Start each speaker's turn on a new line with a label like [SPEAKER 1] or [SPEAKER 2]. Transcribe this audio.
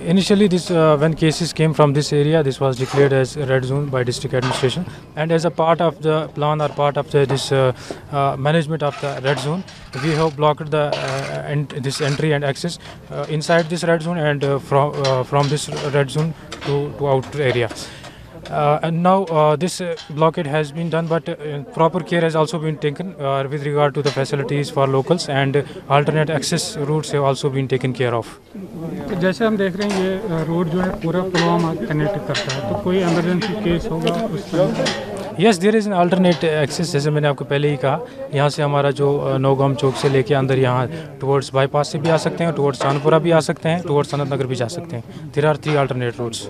[SPEAKER 1] Initially, this uh, when cases came from this area, this was declared as red zone by district administration. And as a part of the plan or part of the, this uh, uh, management of the red zone, we have blocked the uh, ent this entry and access uh, inside this red zone and uh, from from this red zone to, to outer area. Uh, and now uh, this uh, blockade has been done, but proper care has also been taken with regard to the facilities for locals and alternate access routes have also been taken care of.
[SPEAKER 2] तो जैसे हम देख रहे हैं ये road जो है पूरा पुलवामा कनेक्ट करता है। तो कोई इमरजेंसी केस होगा उस
[SPEAKER 1] yes there is an alternate access जैसे मैंने आपको पहले ही कहा। यहाँ से हमारा जो नौगाम चौक से लेके अंदर यहाँ टुवर्ड्स बाईपास से भी आ सकते हैं टुवर्ड्स चांदपुरा भी आ सकते हैं टुवर्ड्स अनंत नगर भी जा सकते हैं। There are three alternate roads